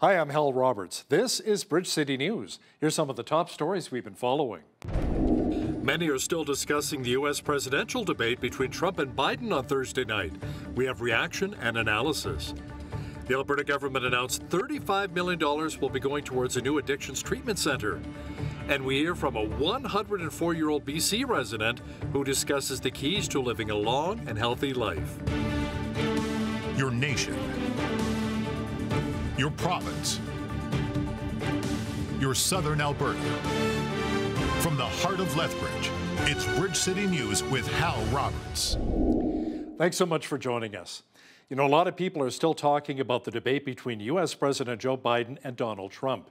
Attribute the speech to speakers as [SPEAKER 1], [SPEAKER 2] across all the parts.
[SPEAKER 1] Hi, I'm Hal Roberts. This is Bridge City News. Here's some of the top stories we've been following. Many are still discussing the U.S. presidential debate between Trump and Biden on Thursday night. We have reaction and analysis. The Alberta government announced $35 million will be going towards a new addictions treatment center. And we hear from a 104 year old BC resident who discusses the keys to living a long and healthy life.
[SPEAKER 2] Your nation, your province, your southern Alberta. From the heart of Lethbridge, it's Bridge City News with Hal Roberts.
[SPEAKER 1] Thanks so much for joining us. You know, a lot of people are still talking about the debate between U.S. President Joe Biden and Donald Trump.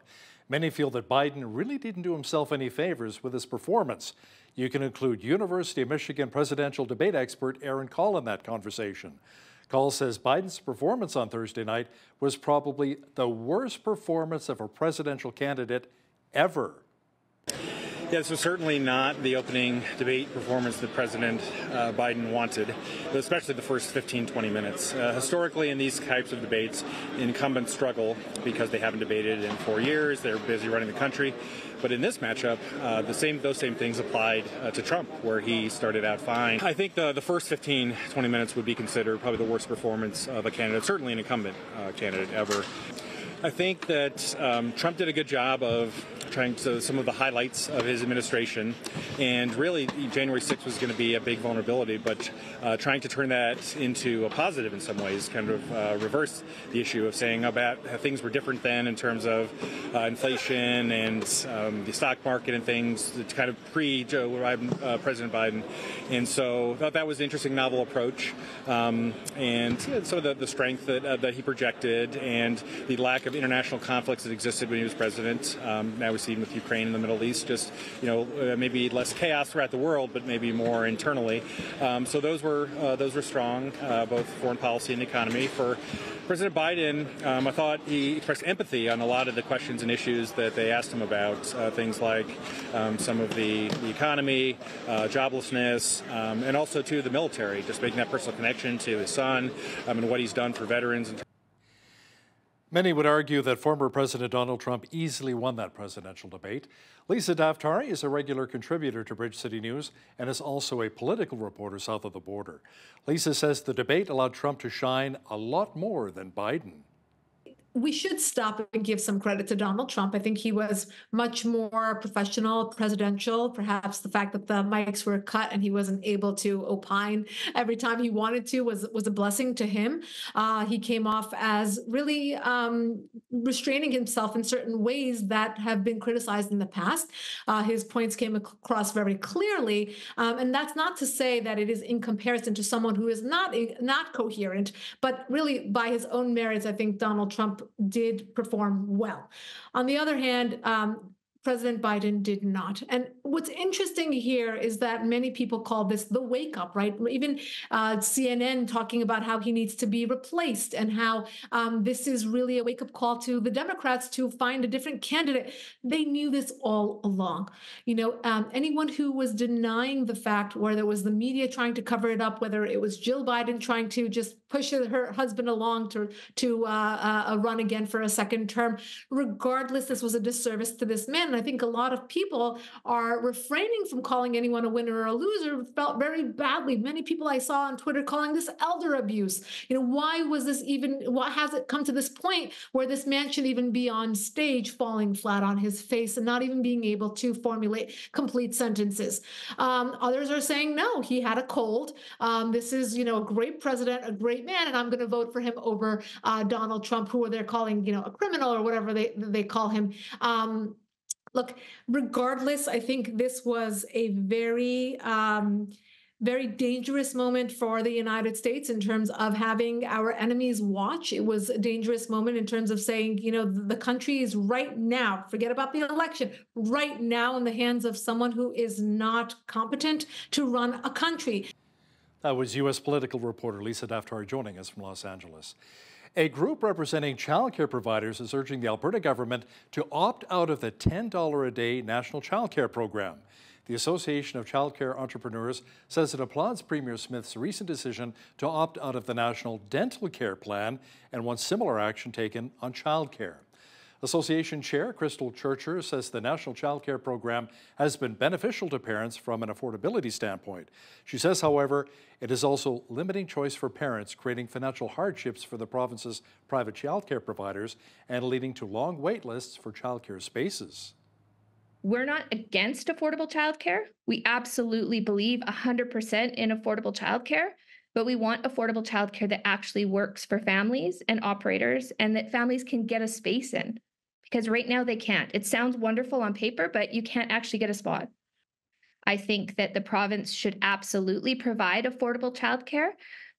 [SPEAKER 1] Many feel that Biden really didn't do himself any favors with his performance. You can include University of Michigan presidential debate expert Aaron Kall in that conversation. Kall says Biden's performance on Thursday night was probably the worst performance of a presidential candidate ever.
[SPEAKER 3] Yeah, this was certainly not the opening debate performance that President uh, Biden wanted, especially the first 15, 20 minutes. Uh, historically, in these types of debates, incumbents struggle because they haven't debated in four years. They're busy running the country. But in this matchup, uh, the same those same things applied uh, to Trump, where he started out fine. I think the, the first 15, 20 minutes would be considered probably the worst performance of a candidate, certainly an incumbent uh, candidate ever. I think that um, Trump did a good job of trying to some of the highlights of his administration, and really January 6th was going to be a big vulnerability, but uh, trying to turn that into a positive in some ways, kind of uh, reverse the issue of saying about how things were different then in terms of uh, inflation and um, the stock market and things, it's kind of pre Joe Biden, uh, President Biden, and so thought that was an interesting, novel approach, um, and yeah, some of the, the strength that, uh, that he projected and the lack of international conflicts that existed when he was president. Um, now we see with Ukraine in the Middle East, just you know uh, maybe less chaos throughout the world, but maybe more internally. Um, so those were uh, those were strong, uh, both foreign policy and economy for. President Biden, um, I thought he expressed empathy on a lot of the questions and issues that they asked him about, things like um, some of the, the economy, joblessness, um, and also to the military, just making that personal connection to his son um, and what he's done for veterans.
[SPEAKER 1] Many would argue that former President Donald Trump easily won that presidential debate. Lisa Daftari is a regular contributor to Bridge City News and is also a political reporter south of the border. Lisa says the debate allowed Trump to shine a lot more than Biden
[SPEAKER 4] we should stop and give some credit to Donald Trump. I think he was much more professional, presidential. Perhaps the fact that the mics were cut and he wasn't able to opine every time he wanted to was was a blessing to him. Uh, he came off as really um, restraining himself in certain ways that have been criticized in the past. Uh, his points came across very clearly, um, and that's not to say that it is in comparison to someone who is not not coherent, but really by his own merits, I think Donald Trump did perform well. On the other hand, um, President Biden did not. And what's interesting here is that many people call this the wake up, right? Even uh, CNN talking about how he needs to be replaced and how um, this is really a wake up call to the Democrats to find a different candidate. They knew this all along. You know, um, anyone who was denying the fact, whether it was the media trying to cover it up, whether it was Jill Biden trying to just push her husband along to to uh, uh, run again for a second term, regardless, this was a disservice to this man. And I think a lot of people are refraining from calling anyone a winner or a loser. Felt very badly. Many people I saw on Twitter calling this elder abuse. You know, why was this even? Why has it come to this point where this man should even be on stage, falling flat on his face and not even being able to formulate complete sentences? Um, others are saying no, he had a cold. Um, this is, you know, a great president, a great man, and I'm going to vote for him over uh, Donald Trump, who they're calling, you know, a criminal or whatever they they call him. Um, look, regardless, I think this was a very um, very dangerous moment for the United States in terms of having our enemies watch. It was a dangerous moment in terms of saying, you know, the country is right now, forget about the election, right now in the hands of someone who is not competent to run a country.
[SPEAKER 1] That was U.S. political reporter Lisa Daftari joining us from Los Angeles. A group representing childcare providers is urging the Alberta government to opt out of the $10 a day national childcare program. The Association of Childcare Entrepreneurs says it applauds Premier Smith's recent decision to opt out of the National Dental Care Plan and wants similar action taken on childcare. Association Chair Crystal Churcher says the National Child Care Program has been beneficial to parents from an affordability standpoint. She says, however, it is also limiting choice for parents, creating financial hardships for the province's private child care providers and leading to long wait lists for child care spaces.
[SPEAKER 5] We're not against affordable childcare. We absolutely believe 100% in affordable childcare but we want affordable childcare that actually works for families and operators and that families can get a space in because right now they can't. It sounds wonderful on paper, but you can't actually get a spot. I think that the province should absolutely provide affordable childcare,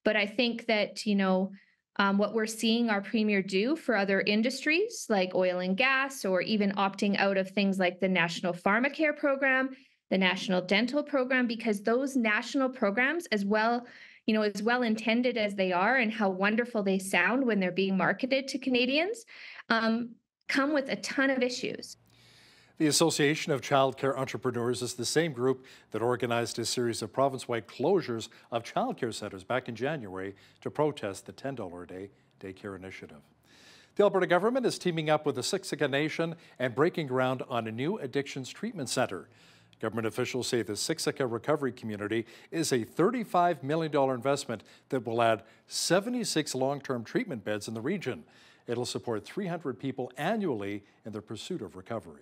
[SPEAKER 5] but I think that, you know, um, what we're seeing our premier do for other industries like oil and gas, or even opting out of things like the National Pharmacare Program, the National Dental Program, because those national programs, as well you know, as well intended as they are and how wonderful they sound when they're being marketed to Canadians, um, come with a ton of issues.
[SPEAKER 1] The Association of Childcare Entrepreneurs is the same group that organized a series of province-wide closures of childcare centres back in January to protest the $10 a day daycare initiative. The Alberta government is teaming up with the Siksika Nation and breaking ground on a new addictions treatment centre. Government officials say the Siksika recovery community is a $35 million investment that will add 76 long-term treatment beds in the region. It'll support 300 people annually in their pursuit of recovery.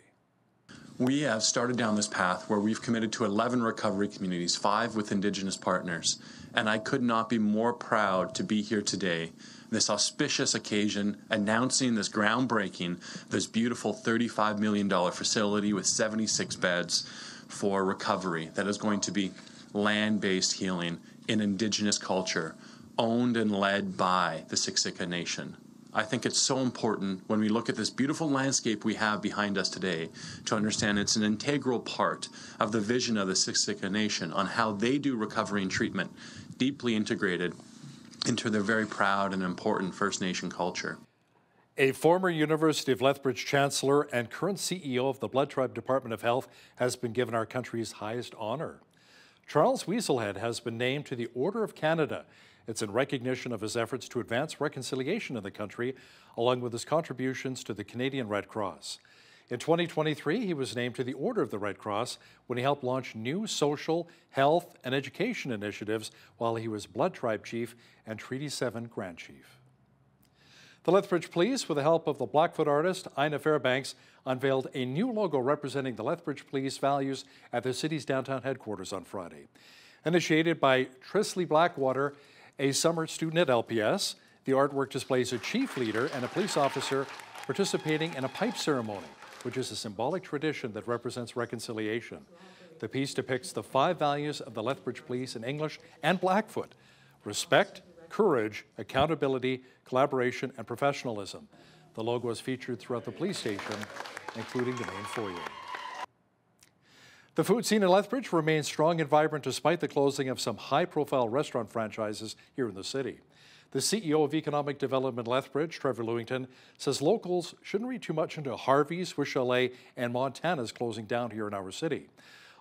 [SPEAKER 6] We have started down this path where we've committed to 11 recovery communities, five with Indigenous partners. And I could not be more proud to be here today, this auspicious occasion, announcing this groundbreaking, this beautiful $35 million facility with 76 beds for recovery that is going to be land based healing in Indigenous culture, owned and led by the Siksika Nation. I think it's so important when we look at this beautiful landscape we have behind us today to understand it's an integral part of the vision of the Siksika Nation on how they do recovery and treatment, deeply integrated into their very proud and important First Nation culture.
[SPEAKER 1] A former University of Lethbridge Chancellor and current CEO of the Blood Tribe Department of Health has been given our country's highest honor. Charles Weaselhead has been named to the Order of Canada. It's in recognition of his efforts to advance reconciliation in the country, along with his contributions to the Canadian Red Cross. In 2023, he was named to the Order of the Red Cross when he helped launch new social, health, and education initiatives while he was Blood Tribe Chief and Treaty 7 Grand Chief. The Lethbridge Police, with the help of the Blackfoot artist Ina Fairbanks, unveiled a new logo representing the Lethbridge Police values at the city's downtown headquarters on Friday. Initiated by Trisley Blackwater, a summer student at LPS, the artwork displays a chief leader and a police officer participating in a pipe ceremony, which is a symbolic tradition that represents reconciliation. The piece depicts the five values of the Lethbridge Police in English and Blackfoot respect, courage, accountability, collaboration, and professionalism. The logo is featured throughout the police station, including the main foyer. The food scene in Lethbridge remains strong and vibrant despite the closing of some high-profile restaurant franchises here in the city. The CEO of Economic Development Lethbridge, Trevor Lewington, says locals shouldn't read too much into Harvey's, Swiss Chalet, and Montana's closing down here in our city.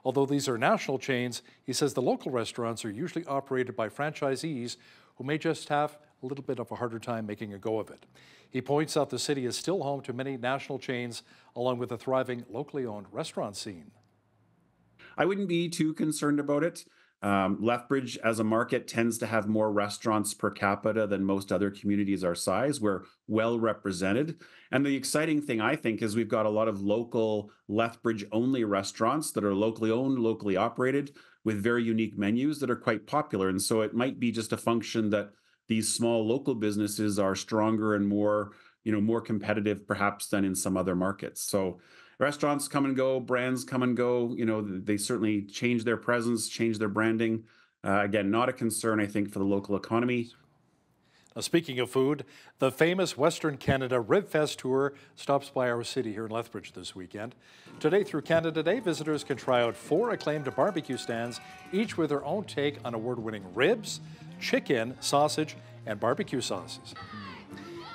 [SPEAKER 1] Although these are national chains, he says the local restaurants are usually operated by franchisees who may just have a little bit of a harder time making a go of it. He points out the city is still home to many national chains, along with a thriving locally owned restaurant scene.
[SPEAKER 7] I wouldn't be too concerned about it. Um, Lethbridge, as a market, tends to have more restaurants per capita than most other communities our size. We're well represented. And the exciting thing, I think, is we've got a lot of local Lethbridge only restaurants that are locally owned, locally operated, with very unique menus that are quite popular. And so it might be just a function that these small local businesses are stronger and more, you know, more competitive perhaps than in some other markets. So restaurants come and go, brands come and go. You know, they certainly change their presence, change their branding. Uh, again, not a concern, I think, for the local economy.
[SPEAKER 1] Now, speaking of food, the famous Western Canada Rib Fest Tour stops by our city here in Lethbridge this weekend. Today through Canada Day, visitors can try out four acclaimed barbecue stands, each with their own take on award-winning ribs, chicken, sausage, and barbecue sauces.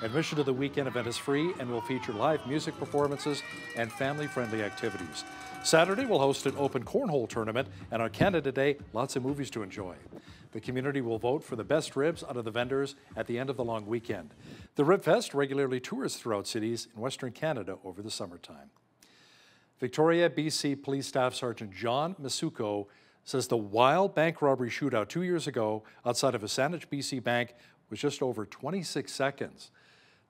[SPEAKER 1] Admission to the weekend event is free and will feature live music performances and family friendly activities. Saturday, we'll host an open cornhole tournament, and on Canada Day, lots of movies to enjoy. The community will vote for the best ribs out of the vendors at the end of the long weekend. The Rib Fest regularly tours throughout cities in Western Canada over the summertime. Victoria, BC Police Staff Sergeant John Masuko says the wild bank robbery shootout two years ago outside of a Saanich, BC bank was just over 26 seconds.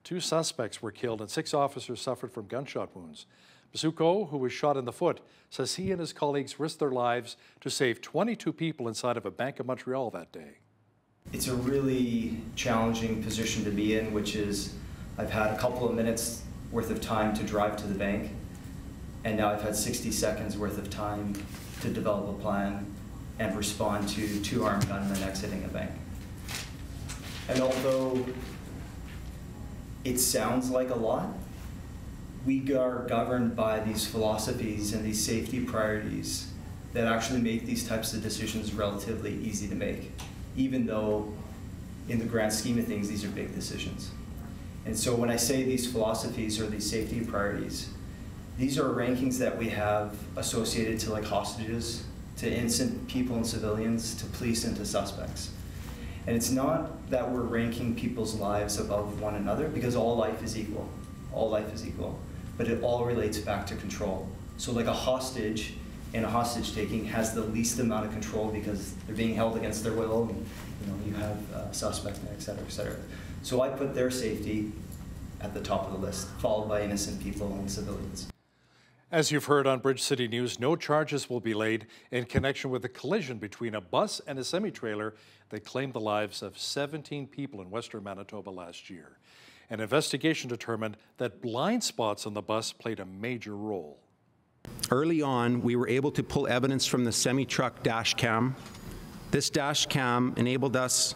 [SPEAKER 1] Two suspects were killed and six officers suffered from gunshot wounds. Masuko, who was shot in the foot, says he and his colleagues risked their lives to save 22 people inside of a Bank of Montreal that day.
[SPEAKER 8] It's a really challenging position to be in, which is I've had a couple of minutes worth of time to drive to the bank, and now I've had 60 seconds worth of time to develop a plan and respond to two armed gunmen exiting a bank. And although it sounds like a lot, we are governed by these philosophies and these safety priorities that actually make these types of decisions relatively easy to make, even though in the grand scheme of things, these are big decisions. And so when I say these philosophies or these safety priorities, these are rankings that we have associated to like hostages, to innocent people and civilians, to police and to suspects. And it's not that we're ranking people's lives above one another because all life is equal. All life is equal but it all relates back to control. So like a hostage in a hostage taking has the least amount of control because they're being held against their will and you know you have uh, a suspect et cetera, et cetera. So I put their safety at the top of the list, followed by innocent people and civilians.
[SPEAKER 1] As you've heard on Bridge City News, no charges will be laid in connection with a collision between a bus and a semi-trailer that claimed the lives of 17 people in western Manitoba last year. An investigation determined that blind spots on the bus played a major role.
[SPEAKER 9] Early on, we were able to pull evidence from the semi-truck dash cam. This dash cam enabled us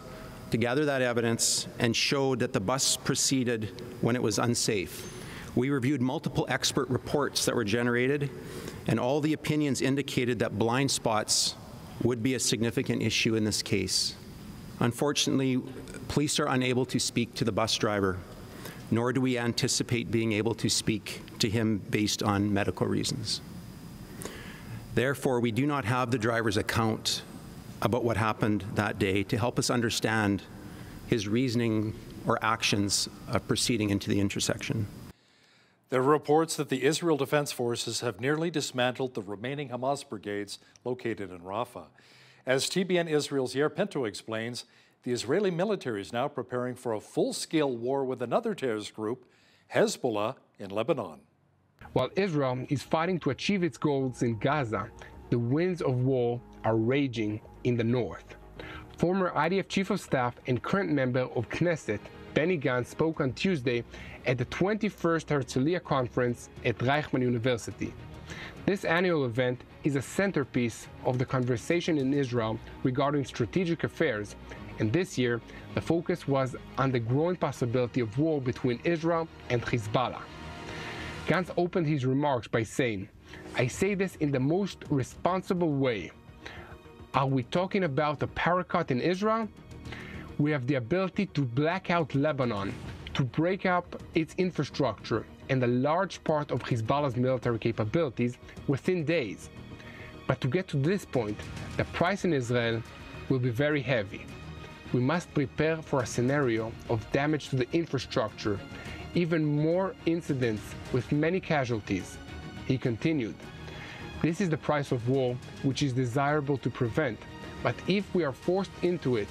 [SPEAKER 9] to gather that evidence and showed that the bus proceeded when it was unsafe. We reviewed multiple expert reports that were generated, and all the opinions indicated that blind spots would be a significant issue in this case. Unfortunately, police are unable to speak to the bus driver nor do we anticipate being able to speak to him based on medical reasons. Therefore, we do not have the driver's account about what happened that day to help us understand his reasoning or actions of proceeding into the intersection.
[SPEAKER 1] There are reports that the Israel Defense Forces have nearly dismantled the remaining Hamas brigades located in Rafah. As TBN Israel's Yair Pinto explains, the Israeli military is now preparing for a full-scale war with another terrorist group, Hezbollah, in Lebanon.
[SPEAKER 10] While Israel is fighting to achieve its goals in Gaza, the winds of war are raging in the north. Former IDF Chief of Staff and current member of Knesset, Benny Gantz, spoke on Tuesday at the 21st Herzliya Conference at Reichman University. This annual event is a centerpiece of the conversation in Israel regarding strategic affairs and this year, the focus was on the growing possibility of war between Israel and Hezbollah. Gantz opened his remarks by saying, I say this in the most responsible way. Are we talking about a cut in Israel? We have the ability to black out Lebanon, to break up its infrastructure and a large part of Hezbollah's military capabilities within days. But to get to this point, the price in Israel will be very heavy we must prepare for a scenario of damage to the infrastructure, even more incidents with many casualties. He continued, This is the price of war, which is desirable to prevent, but if we are forced into it,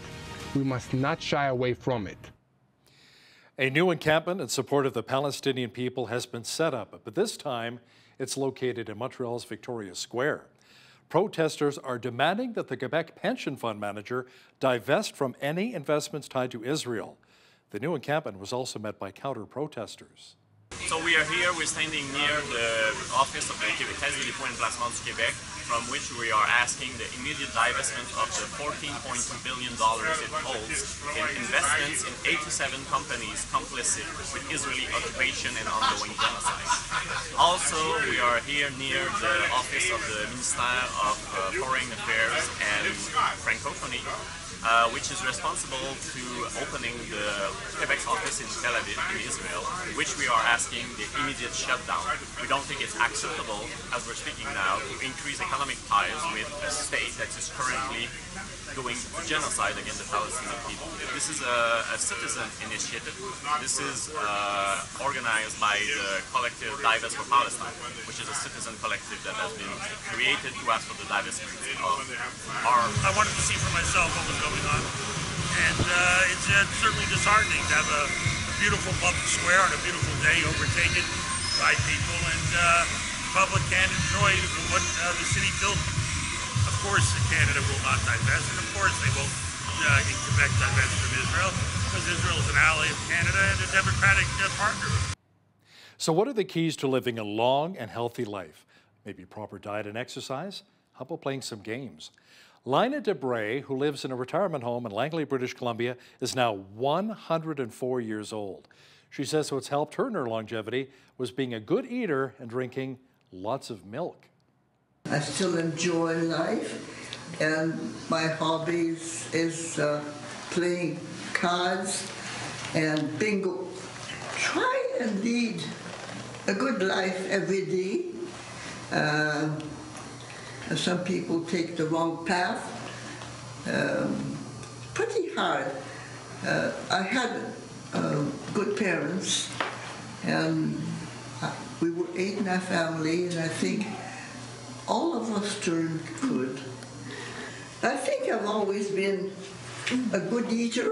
[SPEAKER 10] we must not shy away from it.
[SPEAKER 1] A new encampment in support of the Palestinian people has been set up, but this time it's located in Montreal's Victoria Square. Protesters are demanding that the Quebec Pension Fund manager divest from any investments tied to Israel. The new encampment was also met by counter-protesters.
[SPEAKER 11] So we are here, we're standing near the office of the Caisse des dépôts et placements du Québec, from which we are asking the immediate divestment of the $14.2 billion it holds in investments in 87 companies complicit with Israeli occupation and ongoing genocide. Also, we are here near the office of the Minister of uh, Foreign Affairs and Francophonie, uh, which is responsible to opening the Quebec office in Tel Aviv, in Israel, which we are asking the immediate shutdown. We don't think it's acceptable, as we're speaking now, to increase economic ties with a state that is currently doing genocide against the Palestinian people. This is a, a citizen initiative. This is uh, organized by the collective Divest for Palestine, which is a citizen collective that has been created to ask for the divestment of our...
[SPEAKER 12] I wanted to see for myself what was going on. And uh, it's uh, certainly disheartening to have a, a, beautiful public square on a beautiful day overtaken by people and uh, the public can't enjoy what uh, the city built Of course Canada will not divest, and of course they won't uh, in Quebec divest from Israel, because Israel is an ally of Canada and a democratic uh, partner.
[SPEAKER 1] So what are the keys to living a long and healthy life? Maybe proper diet and exercise? How about playing some games? Lina Debray, who lives in a retirement home in Langley, British Columbia, is now 104 years old. She says what's helped her in her longevity was being a good eater and drinking lots of milk.
[SPEAKER 13] I still enjoy life, and my hobbies is uh, playing cards and bingo. Try and lead a good life every day. Uh, some people take the wrong path. Um, pretty hard. Uh, I had uh, good parents, and we were eight in our family, and I think all of us turned good. I think I've always been a good eater.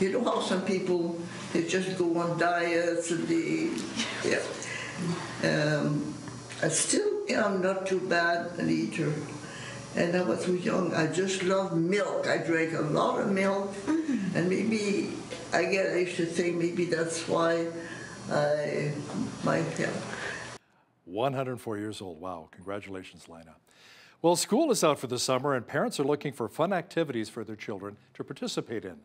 [SPEAKER 13] You know how some people they just go on diets and they yeah. Um, I still am not too bad an eater. And I was too young, I just loved milk. I drank a lot of milk, mm-hmm. and maybe I get I should say, maybe that's why I might have
[SPEAKER 1] 104 years old. Wow, congratulations, Lina. Well, school is out for the summer and parents are looking for fun activities for their children to participate in.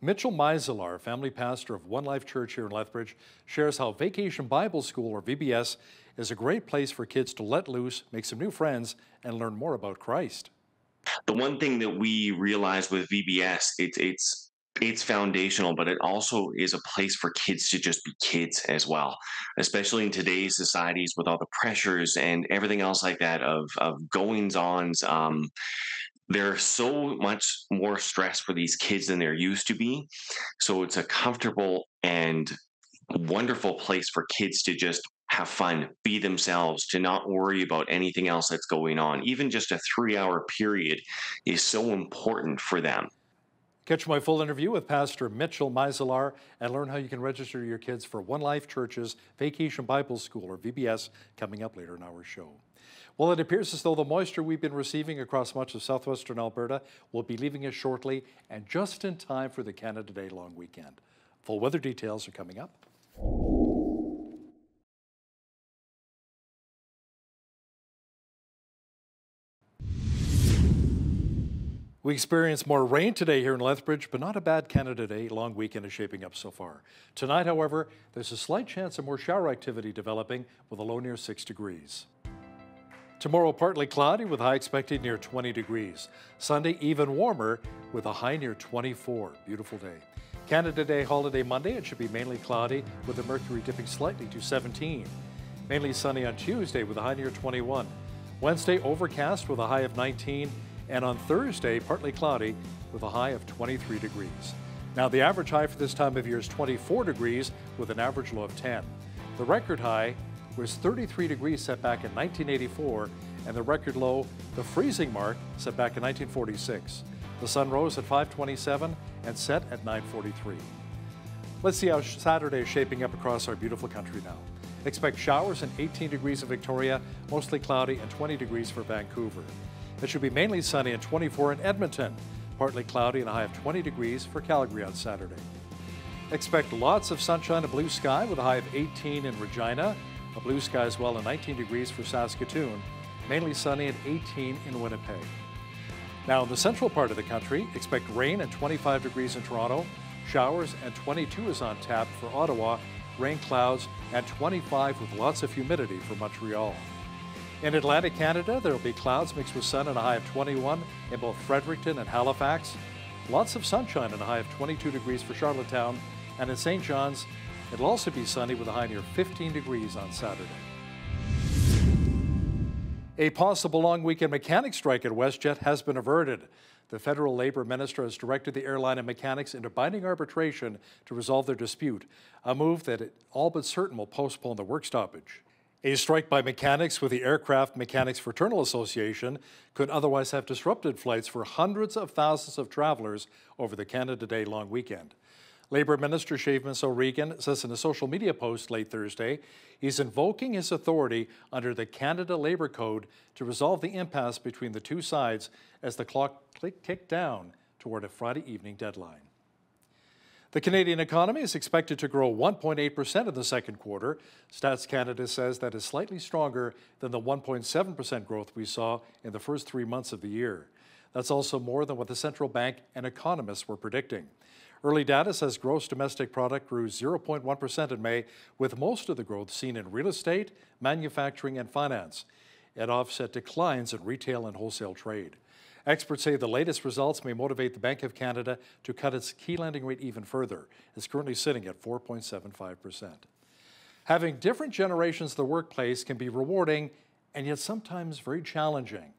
[SPEAKER 1] Mitchell Meiselar, family pastor of One Life Church here in Lethbridge, shares how Vacation Bible School, or VBS, is a great place for kids to let loose, make some new friends, and learn more about Christ.
[SPEAKER 14] The one thing that we realize with VBS, it's it's it's foundational, but it also is a place for kids to just be kids as well, especially in today's societies with all the pressures and everything else like that of of goings ons. Um, there's so much more stress for these kids than there used to be. So it's a comfortable and wonderful place for kids to just have fun, be themselves, to not worry about anything else that's going on. Even just a three hour period is so important for them.
[SPEAKER 1] Catch my full interview with Pastor Mitchell Meiselar and learn how you can register your kids for One Life Church's Vacation Bible School, or VBS, coming up later in our show. Well, it appears as though the moisture we've been receiving across much of southwestern Alberta will be leaving us shortly and just in time for the Canada Day long weekend. Full weather details are coming up. We experienced more rain today here in Lethbridge, but not a bad Canada Day. Long weekend is shaping up so far. Tonight, however, there's a slight chance of more shower activity developing with a low near 6 degrees. Tomorrow, partly cloudy with high expected near 20 degrees. Sunday, even warmer with a high near 24. Beautiful day. Canada Day holiday Monday, it should be mainly cloudy with the mercury dipping slightly to 17. Mainly sunny on Tuesday with a high near 21. Wednesday, overcast with a high of 19 and on Thursday, partly cloudy with a high of 23 degrees. Now, the average high for this time of year is 24 degrees with an average low of 10. The record high was 33 degrees set back in 1984, and the record low, the freezing mark, set back in 1946. The sun rose at 527 and set at 943. Let's see how Saturday is shaping up across our beautiful country now. Expect showers and 18 degrees in Victoria, mostly cloudy, and 20 degrees for Vancouver. It should be mainly sunny and 24 in Edmonton, partly cloudy and a high of 20 degrees for Calgary on Saturday. Expect lots of sunshine and blue sky with a high of 18 in Regina, a blue sky as well and 19 degrees for Saskatoon, mainly sunny and 18 in Winnipeg. Now in the central part of the country, expect rain and 25 degrees in Toronto, showers and 22 is on tap for Ottawa, rain clouds, and 25 with lots of humidity for Montreal. In Atlantic Canada, there will be clouds mixed with sun and a high of 21 in both Fredericton and Halifax. Lots of sunshine and a high of 22 degrees for Charlottetown. And in St. John's, it'll also be sunny with a high near 15 degrees on Saturday. A possible long weekend mechanic strike at WestJet has been averted. The federal labor minister has directed the airline and mechanics into binding arbitration to resolve their dispute, a move that all but certain will postpone the work stoppage. A strike by mechanics with the Aircraft Mechanics Fraternal Association could otherwise have disrupted flights for hundreds of thousands of travelers over the Canada Day long weekend. Labor Minister Seamus O'Regan says in a social media post late Thursday he's invoking his authority under the Canada Labour Code to resolve the impasse between the two sides as the clock ticked down toward a Friday evening deadline. The Canadian economy is expected to grow 1.8% in the second quarter. Stats Canada says that is slightly stronger than the 1.7% growth we saw in the first three months of the year. That's also more than what the central bank and economists were predicting. Early data says gross domestic product grew 0.1% in May, with most of the growth seen in real estate, manufacturing, and finance. It offset declines in retail and wholesale trade. Experts say the latest results may motivate the Bank of Canada to cut its key lending rate even further. It's currently sitting at 4.75%. Having different generations of the workplace can be rewarding and yet sometimes very challenging.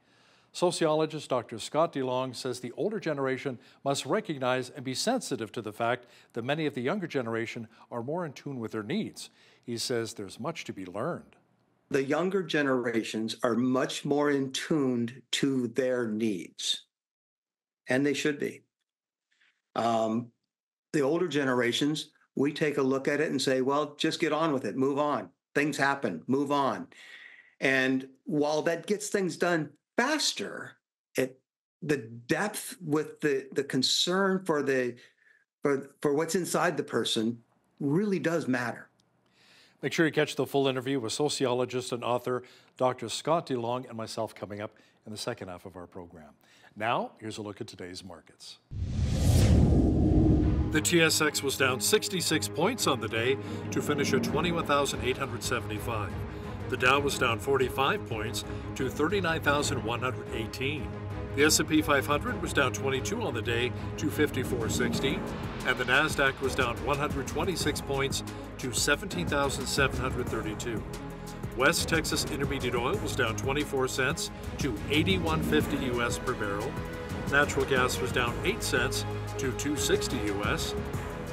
[SPEAKER 1] Sociologist Dr. Scott DeLong says the older generation must recognize and be sensitive to the fact that many of the younger generation are more in tune with their needs. He says there's much to be learned.
[SPEAKER 15] The younger generations are much more in tuned to their needs, and they should be. Um, the older generations, we take a look at it and say, well, just get on with it, move on. Things happen, move on. And while that gets things done faster, it the depth with the the concern for the for for what's inside the person really does matter.
[SPEAKER 1] Make sure you catch the full interview with sociologist and author Dr. Scott DeLong and myself coming up in the second half of our program. Now, here's a look at today's markets. The TSX was down 66 points on the day to finish at 21,875. The Dow was down 45 points to 39,118. The S&P 500 was down 22 on the day to 5460, and the Nasdaq was down 126 points to 17,732. West Texas Intermediate Oil was down 24 cents to 81.50 US per barrel. Natural gas was down 8 cents to 260 US.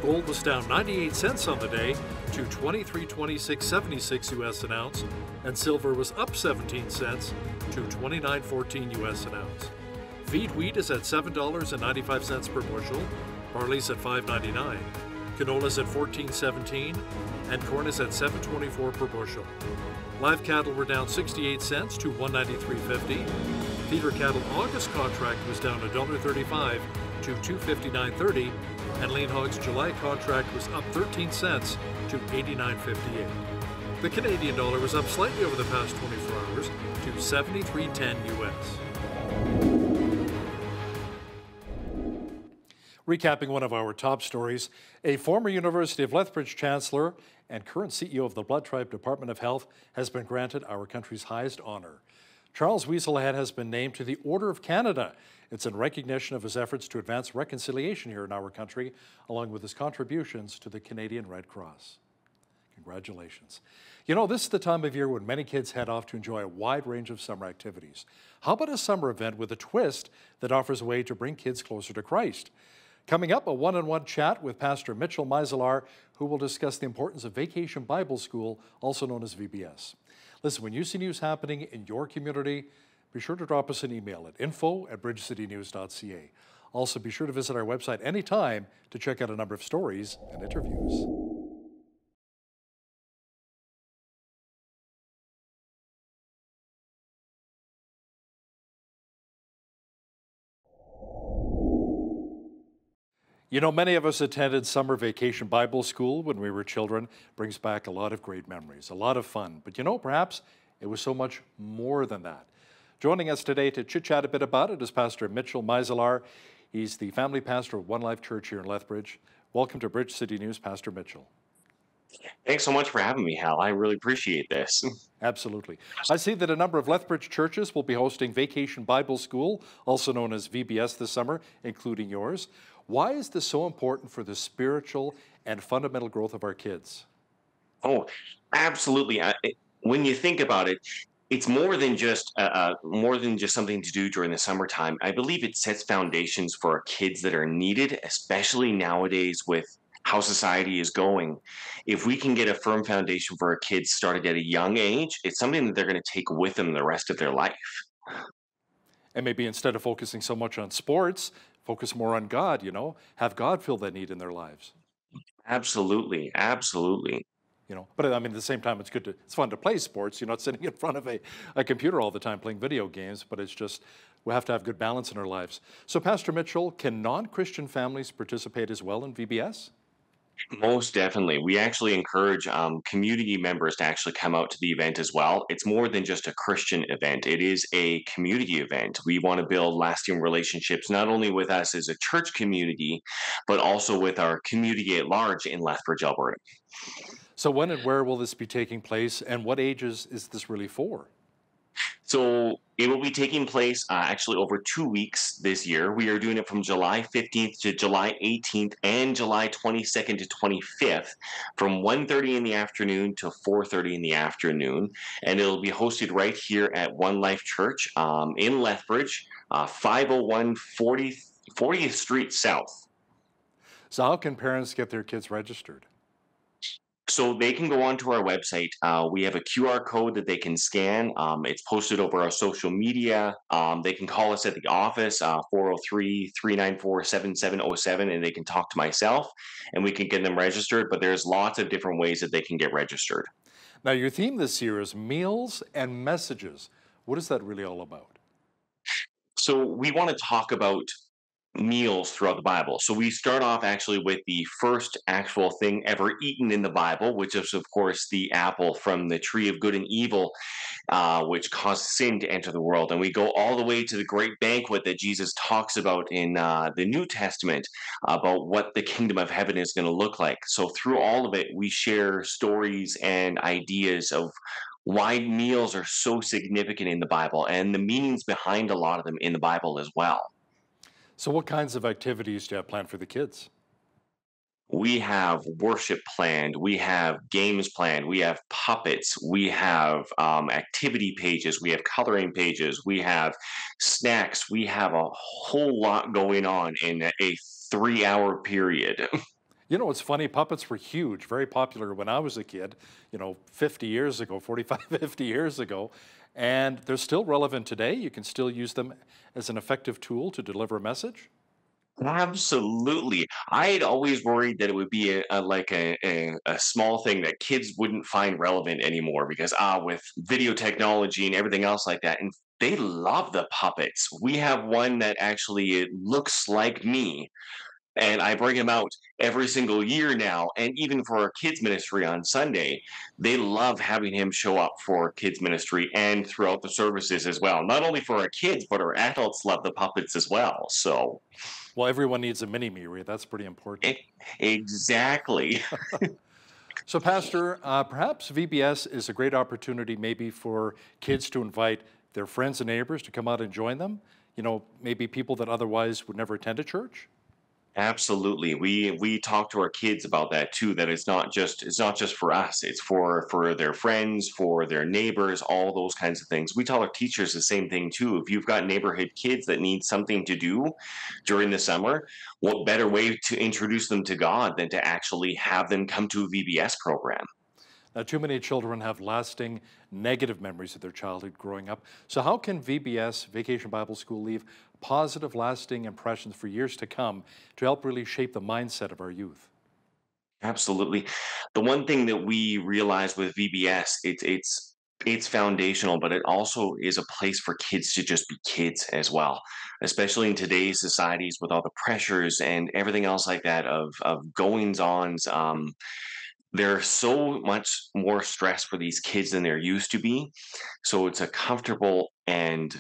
[SPEAKER 1] Gold was down 98 cents on the day to 23.2676 US an ounce, and silver was up 17 cents to 29.14 US an ounce. Feed wheat is at $7.95 per bushel, barley's at 5.99, canola's at $14.17, and corn is at $7.24 per bushel. Live cattle were down 68 cents to 193.50. Feeder cattle August contract was down $1.35 to 259.30 and lean hogs July contract was up 13 cents to 89.58. The Canadian dollar was up slightly over the past 24 hours to 73.10 US. Recapping one of our top stories, a former University of Lethbridge chancellor and current CEO of the Blood Tribe Department of Health has been granted our country's highest honor. Charles Weaselhead has been named to the Order of Canada it's in recognition of his efforts to advance reconciliation here in our country, along with his contributions to the Canadian Red Cross. Congratulations. You know, this is the time of year when many kids head off to enjoy a wide range of summer activities. How about a summer event with a twist that offers a way to bring kids closer to Christ? Coming up, a one on one chat with Pastor Mitchell Meiselar, who will discuss the importance of Vacation Bible School, also known as VBS. Listen, when you see news happening in your community, be sure to drop us an email at info at bridgecitynews.ca. Also, be sure to visit our website anytime to check out a number of stories and interviews. You know, many of us attended summer vacation Bible school when we were children. Brings back a lot of great memories, a lot of fun. But you know, perhaps it was so much more than that. Joining us today to chit chat a bit about it is Pastor Mitchell Meiselar. He's the family pastor of One Life Church here in Lethbridge. Welcome to Bridge City News, Pastor Mitchell.
[SPEAKER 14] Thanks so much for having me, Hal. I really appreciate this.
[SPEAKER 1] Absolutely. I see that a number of Lethbridge churches will be hosting Vacation Bible School, also known as VBS, this summer, including yours. Why is this so important for the spiritual and fundamental growth of our kids?
[SPEAKER 14] Oh, absolutely. I, when you think about it, it's more than just uh, uh, more than just something to do during the summertime. I believe it sets foundations for our kids that are needed, especially nowadays with how society is going. If we can get a firm foundation for our kids started at a young age, it's something that they're going to take with them the rest of their life.
[SPEAKER 1] And maybe instead of focusing so much on sports, focus more on God, you know, have God fill that need in their lives.
[SPEAKER 14] Absolutely. Absolutely.
[SPEAKER 1] You know, but I mean, at the same time, it's good to, it's fun to play sports. You're not sitting in front of a, a computer all the time playing video games, but it's just, we have to have good balance in our lives. So, Pastor Mitchell, can non Christian families participate as well in VBS?
[SPEAKER 14] Most definitely. We actually encourage um, community members to actually come out to the event as well. It's more than just a Christian event, it is a community event. We want to build lasting relationships, not only with us as a church community, but also with our community at large in Lethbridge, Alberta.
[SPEAKER 1] So, when and where will this be taking place, and what ages is this really for?
[SPEAKER 14] So it will be taking place uh, actually over two weeks this year. We are doing it from July 15th to July 18th and July 22nd to 25th from 1.30 in the afternoon to 4.30 in the afternoon. And it'll be hosted right here at One Life Church um, in Lethbridge, uh, 501 40th, 40th Street South.
[SPEAKER 1] So how can parents get their kids registered?
[SPEAKER 14] So they can go onto our website. Uh, we have a QR code that they can scan. Um, it's posted over our social media. Um, they can call us at the office, uh, 403 394 7707, and they can talk to myself and we can get them registered. But there's lots of different ways that they can get registered.
[SPEAKER 1] Now, your theme this year is meals and messages. What is that really all about?
[SPEAKER 14] So we want to talk about meals throughout the Bible. So we start off actually with the first actual thing ever eaten in the Bible, which is, of course, the apple from the tree of good and evil, uh, which caused sin to enter the world. And we go all the way to the great banquet that Jesus talks about in uh, the New Testament about what the kingdom of heaven is going to look like. So through all of it, we share stories and ideas of why meals are so significant in the Bible and the meanings behind a lot of them in the Bible as well.
[SPEAKER 1] So, what kinds of activities do you have planned for the kids?
[SPEAKER 14] We have worship planned. We have games planned. We have puppets. We have um, activity pages. We have coloring pages. We have snacks. We have a whole lot going on in a three hour period.
[SPEAKER 1] You know, it's funny, puppets were huge, very popular when I was a kid, you know, 50 years ago, 45, 50 years ago. And they're still relevant today. You can still use them as an effective tool to deliver a message.
[SPEAKER 14] Absolutely. I had always worried that it would be a, a like a, a, a small thing that kids wouldn't find relevant anymore because ah, with video technology and everything else like that, and they love the puppets. We have one that actually looks like me, and I bring him out every single year now. And even for our kids ministry on Sunday, they love having him show up for kids ministry and throughout the services as well. Not only for our kids, but our adults love the puppets as well. So,
[SPEAKER 1] well, everyone needs a mini me, That's pretty important.
[SPEAKER 14] Exactly.
[SPEAKER 1] so, Pastor, uh, perhaps VBS is a great opportunity maybe for kids to invite their friends and neighbors to come out and join them. You know, maybe people that otherwise would never attend a church.
[SPEAKER 14] Absolutely. We we talk to our kids about that too that it's not just it's not just for us. It's for for their friends, for their neighbors, all those kinds of things. We tell our teachers the same thing too. If you've got neighborhood kids that need something to do during the summer, what better way to introduce them to God than to actually have them come to a VBS program?
[SPEAKER 1] Now, too many children have lasting negative memories of their childhood growing up. So, how can VBS, Vacation Bible School, leave positive, lasting impressions for years to come to help really shape the mindset of our youth?
[SPEAKER 14] Absolutely. The one thing that we realize with VBS, it's it's it's foundational, but it also is a place for kids to just be kids as well, especially in today's societies with all the pressures and everything else like that of of goings ons. Um, there's so much more stress for these kids than there used to be. So it's a comfortable and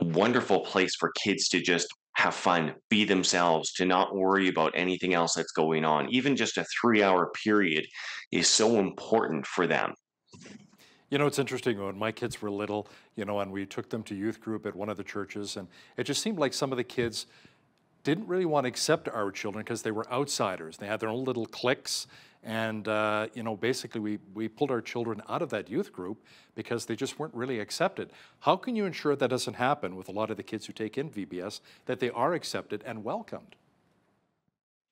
[SPEAKER 14] wonderful place for kids to just have fun, be themselves, to not worry about anything else that's going on. Even just a three hour period is so important for them.
[SPEAKER 1] You know, it's interesting when my kids were little, you know, and we took them to youth group at one of the churches, and it just seemed like some of the kids didn't really want to accept our children because they were outsiders. They had their own little cliques. And, uh, you know, basically we, we pulled our children out of that youth group because they just weren't really accepted. How can you ensure that doesn't happen with a lot of the kids who take in VBS, that they are accepted and welcomed?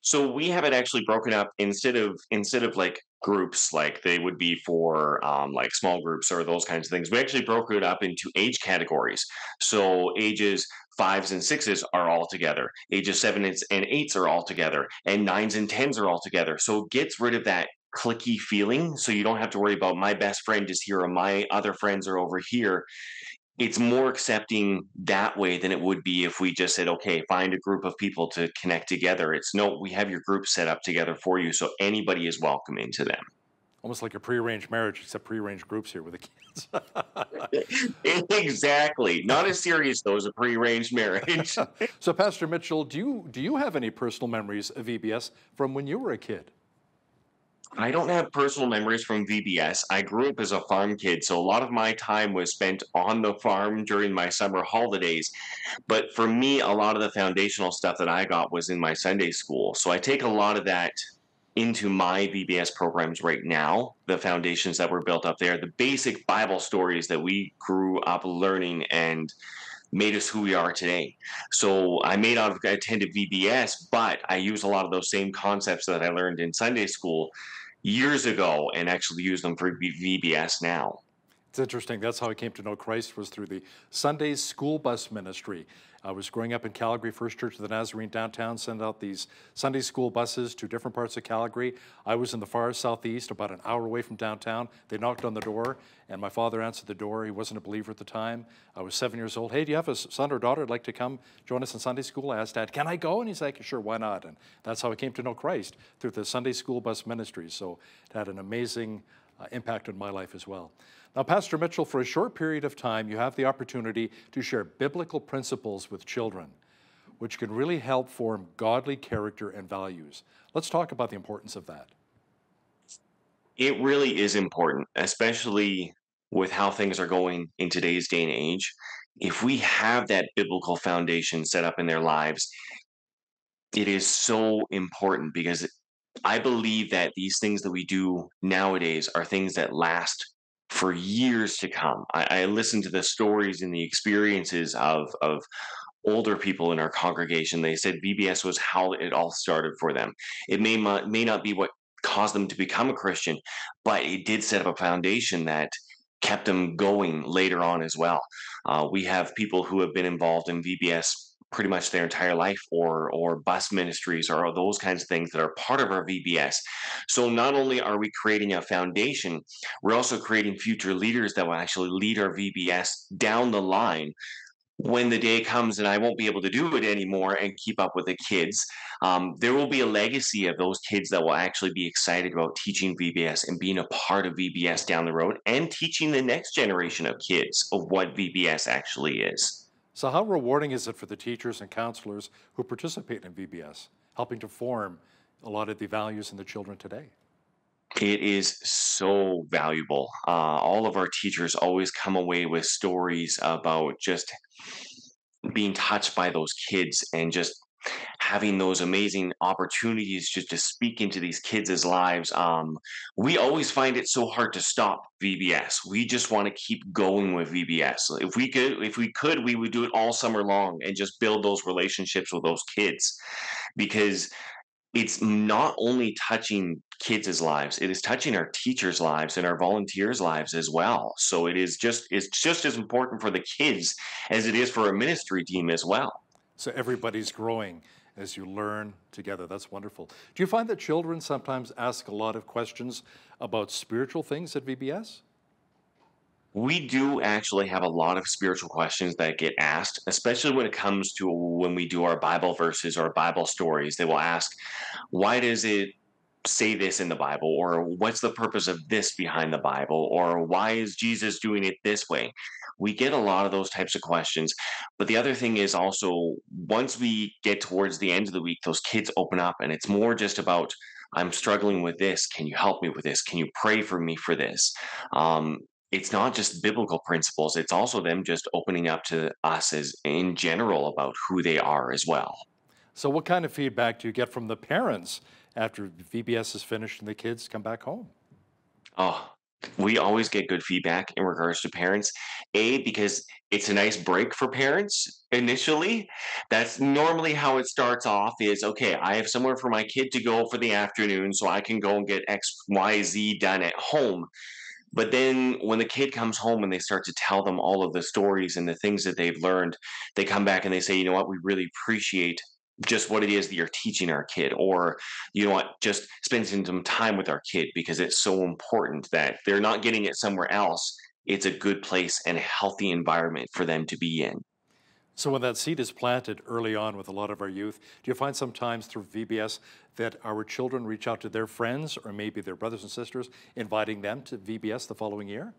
[SPEAKER 14] So we have it actually broken up instead of instead of like groups like they would be for um, like small groups or those kinds of things. We actually broke it up into age categories. So ages fives and sixes are all together. Ages seven and eights are all together, and nines and tens are all together. So it gets rid of that clicky feeling. So you don't have to worry about my best friend is here or my other friends are over here it's more accepting that way than it would be if we just said, okay, find a group of people to connect together. It's no, we have your group set up together for you, so anybody is welcome into them.
[SPEAKER 1] Almost like a prearranged marriage, except prearranged groups here with
[SPEAKER 14] the kids. exactly. Not as serious though as a prearranged marriage.
[SPEAKER 1] so, Pastor Mitchell, do you do you have any personal memories of VBS from when you were a kid?
[SPEAKER 14] I don't have personal memories from VBS. I grew up as a farm kid, so a lot of my time was spent on the farm during my summer holidays. But for me, a lot of the foundational stuff that I got was in my Sunday school. So I take a lot of that into my VBS programs right now, the foundations that were built up there, the basic Bible stories that we grew up learning and made us who we are today. So I may not have attended VBS, but I use a lot of those same concepts that I learned in Sunday school years ago and actually use them for VBS now.
[SPEAKER 1] It's interesting. That's how I came to know Christ was through the Sunday school bus ministry. I was growing up in Calgary, First Church of the Nazarene downtown, sent out these Sunday school buses to different parts of Calgary. I was in the far southeast, about an hour away from downtown. They knocked on the door, and my father answered the door. He wasn't a believer at the time. I was seven years old. Hey, do you have a son or daughter who'd like to come join us in Sunday school? I asked Dad, can I go? And he's like, sure, why not? And that's how I came to know Christ through the Sunday school bus ministry. So it had an amazing uh, impact on my life as well. Now, Pastor Mitchell, for a short period of time, you have the opportunity to share biblical principles with children, which can really help form godly character and values. Let's talk about the importance of that.
[SPEAKER 14] It really is important, especially with how things are going in today's day and age. If we have that biblical foundation set up in their lives, it is so important because I believe that these things that we do nowadays are things that last for years to come. I, I listened to the stories and the experiences of of older people in our congregation. They said VBS was how it all started for them. It may not, may not be what caused them to become a Christian, but it did set up a foundation that kept them going later on as well. Uh, we have people who have been involved in VBS pretty much their entire life or or bus ministries or those kinds of things that are part of our VBS. So not only are we creating a foundation, we're also creating future leaders that will actually lead our VBS down the line when the day comes and I won't be able to do it anymore and keep up with the kids, um, there will be a legacy of those kids that will actually be excited about teaching VBS and being a part of VBS down the road and teaching the next generation of kids of what VBS actually is.
[SPEAKER 1] So, how rewarding is it for the teachers and counselors who participate in VBS, helping to form a lot of the values in the children today?
[SPEAKER 14] It is so valuable. Uh, all of our teachers always come away with stories about just being touched by those kids and just having those amazing opportunities just to speak into these kids' lives. Um, we always find it so hard to stop VBS. We just want to keep going with VBS. If we could, if we could, we would do it all summer long and just build those relationships with those kids, because it's not only touching kids' lives it is touching our teachers lives and our volunteers lives as well so it is just it's just as important for the kids as it is for a ministry team as well
[SPEAKER 1] so everybody's growing as you learn together. That's wonderful. Do you find that children sometimes ask a lot of questions about spiritual things at VBS?
[SPEAKER 14] We do actually have a lot of spiritual questions that get asked, especially when it comes to when we do our Bible verses or Bible stories. They will ask, why does it say this in the Bible? Or what's the purpose of this behind the Bible? Or why is Jesus doing it this way? We get a lot of those types of questions. But the other thing is also, once we get towards the end of the week, those kids open up and it's more just about, I'm struggling with this. Can you help me with this? Can you pray for me for this? Um, it's not just biblical principles, it's also them just opening up to us as in general about who they are as well.
[SPEAKER 1] So, what kind of feedback do you get from the parents after VBS is finished and the kids come back home?
[SPEAKER 14] Oh, we always get good feedback in regards to parents. A, because it's a nice break for parents initially. That's normally how it starts off is okay, I have somewhere for my kid to go for the afternoon so I can go and get X, Y, Z done at home. But then when the kid comes home and they start to tell them all of the stories and the things that they've learned, they come back and they say, you know what, we really appreciate just what it is that you're teaching our kid or you know what just spending some time with our kid because it's so important that they're not getting it somewhere else. It's a good place and a healthy environment for them to be in.
[SPEAKER 1] So when that seed is planted early on with a lot of our youth do you find sometimes through vbs that our children reach out to their friends or maybe their brothers and sisters inviting them to vbs the following year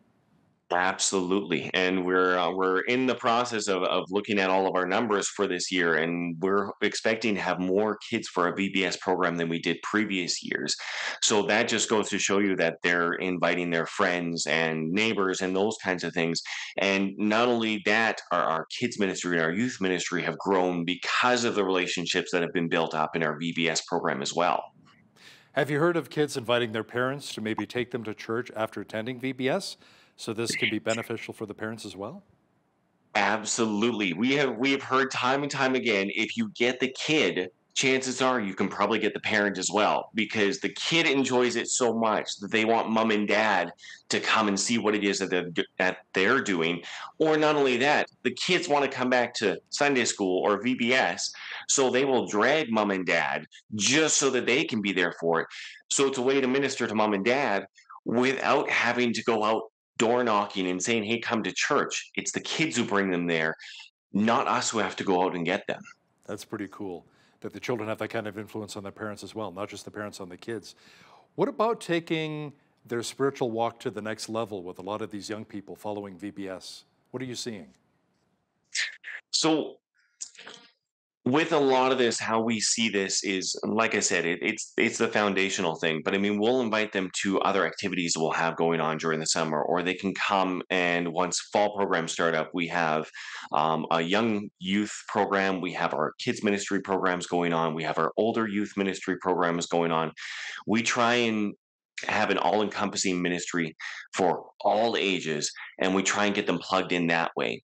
[SPEAKER 14] Absolutely, and we're uh, we're in the process of of looking at all of our numbers for this year, and we're expecting to have more kids for our VBS program than we did previous years. So that just goes to show you that they're inviting their friends and neighbors and those kinds of things. And not only that, our, our kids ministry and our youth ministry have grown because of the relationships that have been built up in our VBS program as well.
[SPEAKER 1] Have you heard of kids inviting their parents to maybe take them to church after attending VBS? So this can be beneficial for the parents as well?
[SPEAKER 14] Absolutely. We have we have heard time and time again if you get the kid, chances are you can probably get the parent as well because the kid enjoys it so much that they want mom and dad to come and see what it is that they're, that they're doing. Or not only that, the kids want to come back to Sunday school or VBS, so they will drag mom and dad just so that they can be there for it. So it's a way to minister to mom and dad without having to go out door knocking and saying, hey, come to church. It's the kids who bring them there, not us who have to go out and get them.
[SPEAKER 1] That's pretty cool that the children have that kind of influence on their parents as well, not just the parents on the kids. What about taking their spiritual walk to the next level with a lot of these young people following VBS? What are you seeing?
[SPEAKER 14] So with a lot of this, how we see this is, like I said, it, it's it's the foundational thing. But I mean, we'll invite them to other activities we'll have going on during the summer, or they can come and once fall programs start up, we have um, a young youth program, we have our kids ministry programs going on, we have our older youth ministry programs going on. We try and have an all-encompassing ministry for all ages, and we try and get them plugged in that way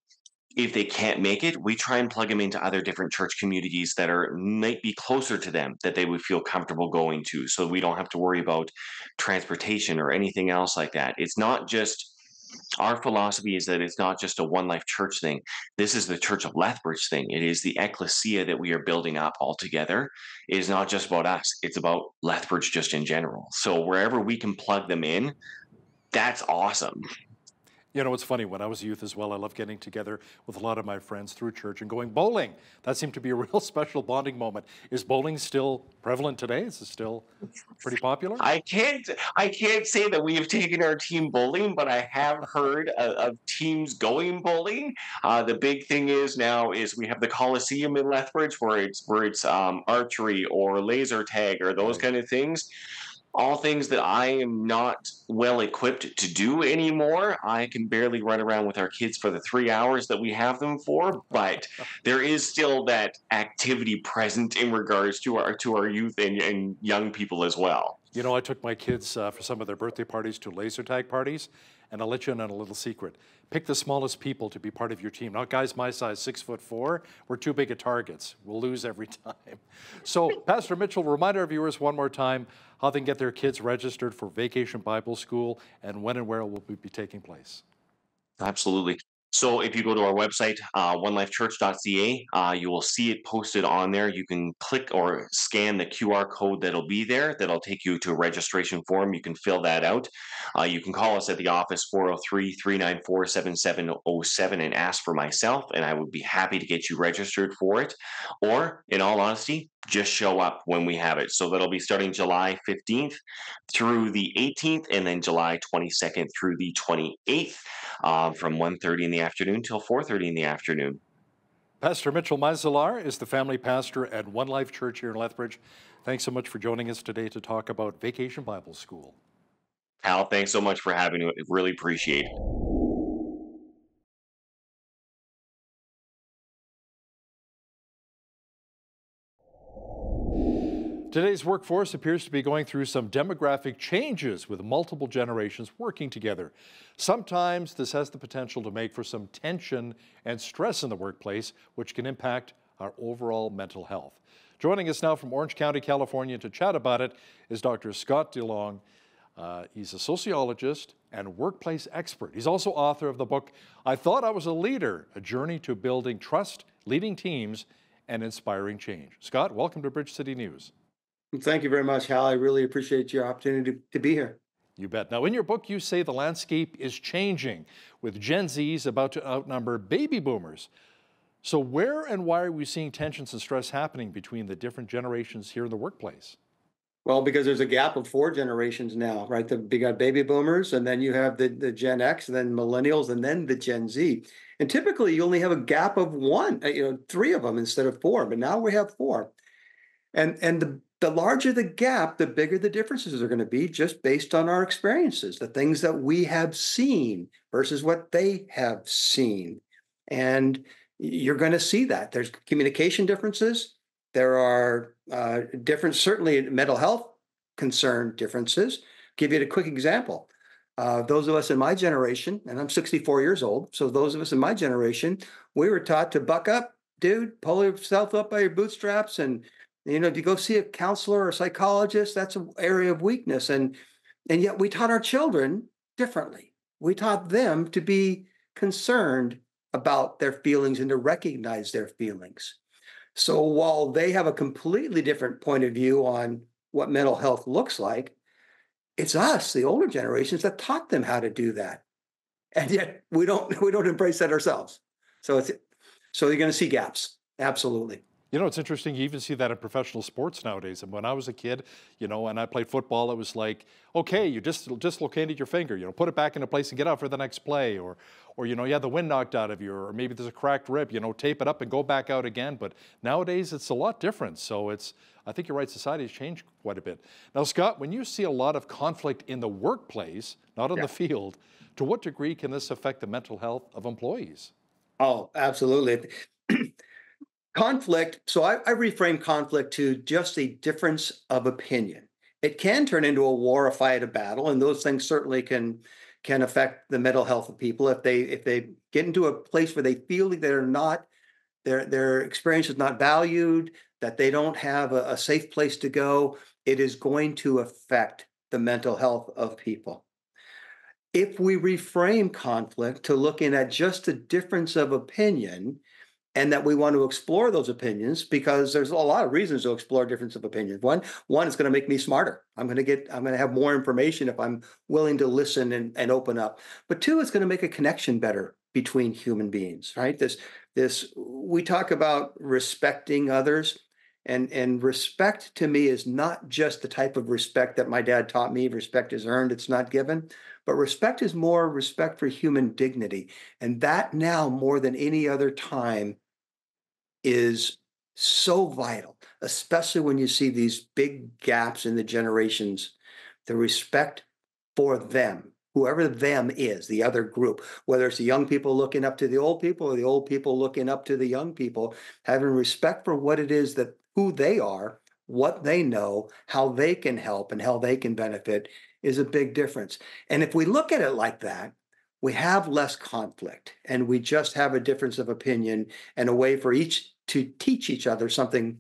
[SPEAKER 14] if they can't make it, we try and plug them into other different church communities that are might be closer to them that they would feel comfortable going to. So we don't have to worry about transportation or anything else like that. It's not just our philosophy is that it's not just a one life church thing. This is the Church of Lethbridge thing. It is the ecclesia that we are building up all together. It is not just about us, it's about Lethbridge just in general. So wherever we can plug them in, that's awesome.
[SPEAKER 1] You know, it's funny, when I was a youth as well, I loved getting together with a lot of my friends through church and going bowling. That seemed to be a real special bonding moment. Is bowling still prevalent today? Is it still pretty popular?
[SPEAKER 14] I can't I can't say that we have taken our team bowling, but I have heard of, of teams going bowling. Uh, the big thing is now is we have the Coliseum in Lethbridge where it's where it's um, archery or laser tag or those right. kind of things all things that I am not well equipped to do anymore. I can barely run around with our kids for the three hours that we have them for, but there is still that activity present in regards to our to our youth and, and young people as well.
[SPEAKER 1] You know, I took my kids uh, for some of their birthday parties to laser tag parties, and I'll let you in on a little secret. Pick the smallest people to be part of your team. Not guys my size, six foot four. We're too big at targets. We'll lose every time. So, Pastor Mitchell, remind our viewers one more time how they can get their kids registered for Vacation Bible School and when and where it will be taking place.
[SPEAKER 14] Absolutely. So if you go to our website, uh, onelifechurch.ca, uh, you will see it posted on there. You can click or scan the QR code that'll be there. That'll take you to a registration form. You can fill that out. Uh, you can call us at the office 403 394 7707 and ask for myself, and I would be happy to get you registered for it. Or, in all honesty, just show up when we have it. So that'll be starting July 15th through the 18th, and then July 22nd through the 28th, uh, from 1:30 in the afternoon till 4:30 in the afternoon.
[SPEAKER 1] Pastor Mitchell Mazalar is the family pastor at One Life Church here in Lethbridge. Thanks so much for joining us today to talk about Vacation Bible School.
[SPEAKER 14] Hal, thanks so much for having me. Really appreciate it.
[SPEAKER 1] Today's workforce appears to be going through some demographic changes with multiple generations working together. Sometimes this has the potential to make for some tension and stress in the workplace, which can impact our overall mental health. Joining us now from Orange County, California to chat about it is Dr. Scott DeLong. Uh, he's a sociologist and workplace expert. He's also author of the book, I Thought I Was a Leader, A Journey to Building Trust, Leading Teams, and Inspiring Change. Scott, welcome to Bridge City News.
[SPEAKER 15] Thank you very much, Hal. I really appreciate your opportunity to, to be here.
[SPEAKER 1] You bet. Now, in your book, you say the landscape is changing with Gen Zs about to outnumber baby boomers. So, where and why are we seeing tensions and stress happening between the different generations here in the workplace?
[SPEAKER 15] Well, because there's a gap of four generations now, right? The you got baby boomers, and then you have the, the Gen X, and then millennials, and then the Gen Z. And typically, you only have a gap of one, uh, you know, three of them instead of four. But now we have four, and and the the larger the gap, the bigger the differences are going to be just based on our experiences, the things that we have seen versus what they have seen. And you're going to see that. There's communication differences. There are uh, different, certainly mental health concern differences. Give you a quick example. Uh, those of us in my generation, and I'm 64 years old, so those of us in my generation, we were taught to buck up, dude, pull yourself up by your bootstraps and you know, if you go see a counselor or a psychologist, that's an area of weakness. And and yet we taught our children differently. We taught them to be concerned about their feelings and to recognize their feelings. So while they have a completely different point of view on what mental health looks like, it's us, the older generations, that taught them how to do that. And yet we don't we don't embrace that ourselves. So it's so you're going to see gaps. Absolutely.
[SPEAKER 1] You know, it's interesting. You even see that in professional sports nowadays. And when I was a kid, you know, and I played football, it was like, okay, you just dislocated your finger. You know, put it back into place and get out for the next play. Or, or you know, you had the wind knocked out of you, or maybe there's a cracked rib. You know, tape it up and go back out again. But nowadays, it's a lot different. So it's, I think you're right. Society has changed quite a bit. Now, Scott, when you see a lot of conflict in the workplace, not on yeah. the field, to what degree can this affect the mental health of employees?
[SPEAKER 15] Oh, absolutely. Conflict so I, I, reframe conflict to just a difference of opinion. It can turn into a war a fight a battle and those things certainly can can affect the mental health of people if they if they get into a place where they feel that they're not their their experience is not valued that they don't have a, a safe place to go it is going to affect the mental health of people. If we reframe conflict to looking at just a difference of opinion and that we want to explore those opinions because there's a lot of reasons to explore difference of opinions. One, one is going to make me smarter. I'm going to get, I'm going to have more information if I'm willing to listen and, and open up. But two, it's going to make a connection better between human beings, right? This, this, we talk about respecting others. And, and respect to me is not just the type of respect that my dad taught me. Respect is earned, it's not given. But respect is more respect for human dignity. And that now, more than any other time, is so vital, especially when you see these big gaps in the generations. The respect for them, whoever them is, the other group, whether it's the young people looking up to the old people or the old people looking up to the young people, having respect for what it is that who they are, what they know, how they can help, and how they can benefit is a big difference. And if we look at it like that, we have less conflict and we just have a difference of opinion and a way for each to teach each other something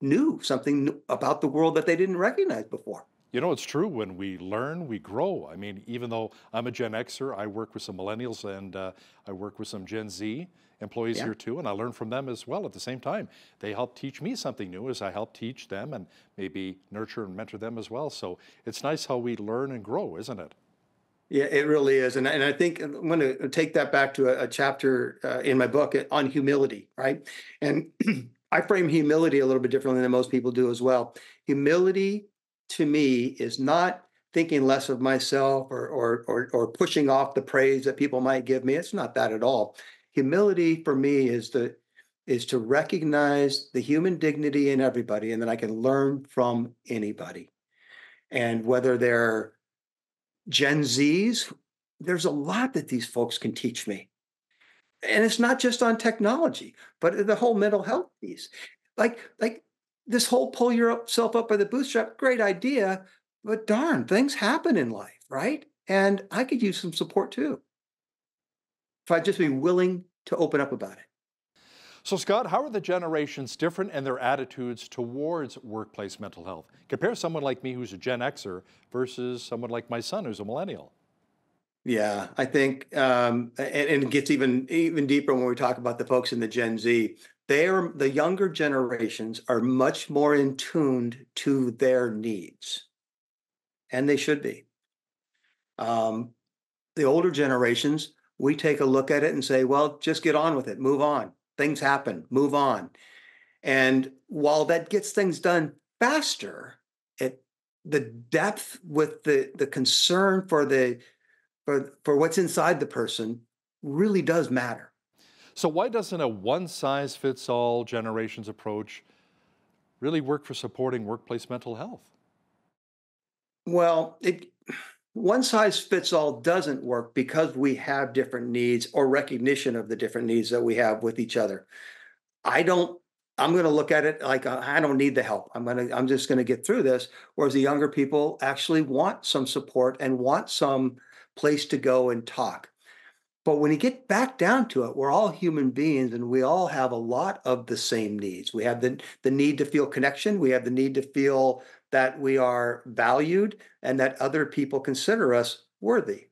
[SPEAKER 15] new, something about the world that they didn't recognize before.
[SPEAKER 1] You know, it's true. When we learn, we grow. I mean, even though I'm a Gen Xer, I work with some millennials and uh, I work with some Gen Z employees yeah. here too, and I learn from them as well at the same time. They help teach me something new as I help teach them and maybe nurture and mentor them as well. So it's nice how we learn and grow, isn't it?
[SPEAKER 15] Yeah, it really is. And, and I think I'm going to take that back to a, a chapter uh, in my book on humility, right? And I frame humility a little bit differently than most people do as well. Humility to me is not thinking less of myself or, or, or, or pushing off the praise that people might give me. It's not that at all. Humility for me is the is to recognize the human dignity in everybody and that I can learn from anybody. And whether they're Gen Zs, there's a lot that these folks can teach me. And it's not just on technology, but the whole mental health piece. Like, like this whole pull yourself up by the bootstrap, great idea, but darn, things happen in life, right? And I could use some support too. If I'd just be willing to open up about it.
[SPEAKER 1] So, Scott, how are the generations different in their attitudes towards workplace mental health? Compare someone like me who's a Gen Xer versus someone like my son who's a millennial.
[SPEAKER 15] Yeah, I think, um, and, and, it gets even even deeper when we talk about the folks in the Gen Z. They are the younger generations are much more in tuned to their needs, and they should be. Um, the older generations, we take a look at it and say, well, just get on with it, move on things happen, move on. And while that gets things done faster, it the depth with the the concern for the for for what's inside the person really does matter.
[SPEAKER 1] So why doesn't a one size fits all generations approach really work for supporting workplace mental health?
[SPEAKER 15] Well, it one size fits all doesn't work because we have different needs or recognition of the different needs that we have with each other. I don't I'm going to look at it like uh, I don't need the help. I'm going to I'm just going to get through this whereas the younger people actually want some support and want some place to go and talk. But when you get back down to it, we're all human beings and we all have a lot of the same needs. We have the, the need to feel connection. We have the need to feel that we are valued and that other people consider us worthy.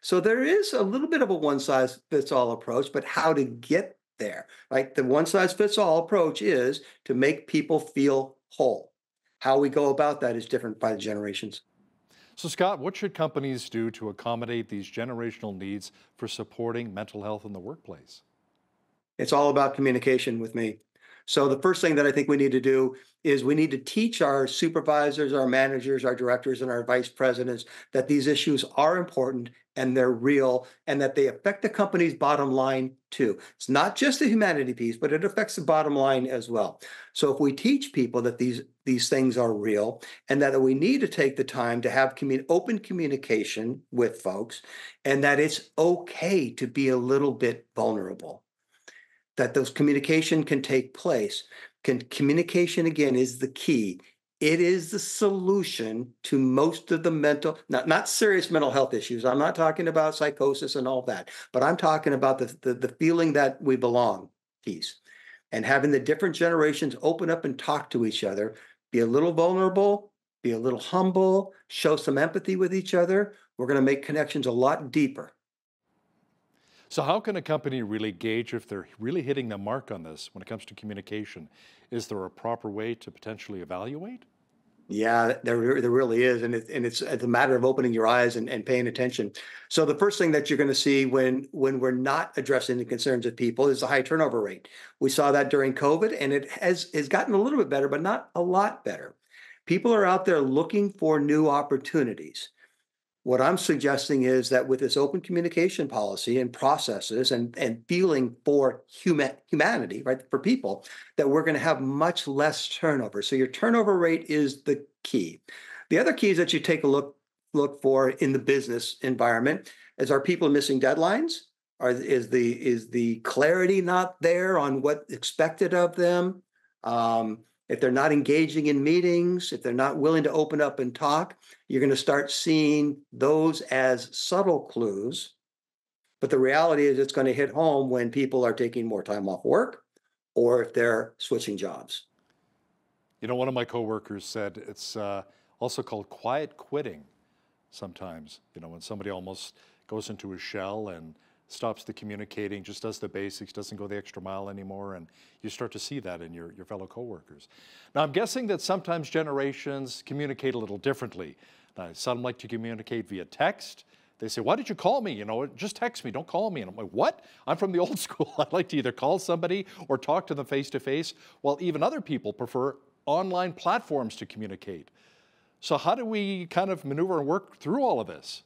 [SPEAKER 15] So there is a little bit of a one size fits all approach, but how to get there, right? The one size fits all approach is to make people feel whole. How we go about that is different by the generations.
[SPEAKER 1] So, Scott, what should companies do to accommodate these generational needs for supporting mental health in the workplace?
[SPEAKER 15] It's all about communication with me. So the first thing that I think we need to do is we need to teach our supervisors, our managers, our directors, and our vice presidents that these issues are important and they're real and that they affect the company's bottom line too. It's not just the humanity piece, but it affects the bottom line as well. So if we teach people that these these things are real and that we need to take the time to have commun- open communication with folks and that it's okay to be a little bit vulnerable that those communication can take place. Can, communication again is the key. It is the solution to most of the mental, not, not serious mental health issues. I'm not talking about psychosis and all that, but I'm talking about the, the, the feeling that we belong piece and having the different generations open up and talk to each other, be a little vulnerable, be a little humble, show some empathy with each other. We're going to make connections a lot deeper.
[SPEAKER 1] So how can a company really gauge if they're really hitting the mark on this when it comes to communication? Is there a proper way to potentially evaluate?
[SPEAKER 15] Yeah, there, there really is. And, it, and it's, it's a matter of opening your eyes and, and paying attention. So the first thing that you're going to see when, when we're not addressing the concerns of people is the high turnover rate. We saw that during COVID and it has, has gotten a little bit better, but not a lot better. People are out there looking for new opportunities. What I'm suggesting is that with this open communication policy and processes and, and feeling for human, humanity, right, for people, that we're going to have much less turnover. So your turnover rate is the key. The other key is that you take a look look for in the business environment is are people missing deadlines? Are, is the is the clarity not there on what expected of them? Um, if they're not engaging in meetings, if they're not willing to open up and talk, you're going to start seeing those as subtle clues. But the reality is, it's going to hit home when people are taking more time off work or if they're switching jobs.
[SPEAKER 1] You know, one of my coworkers said it's uh, also called quiet quitting sometimes. You know, when somebody almost goes into a shell and stops the communicating, just does the basics, doesn't go the extra mile anymore, and you start to see that in your, your fellow coworkers. Now, I'm guessing that sometimes generations communicate a little differently. Now, some like to communicate via text, they say, why did you call me? You know, just text me, don't call me. And I'm like, what? I'm from the old school. I like to either call somebody or talk to them face to face, while even other people prefer online platforms to communicate. So how do we kind of maneuver and work through all of this?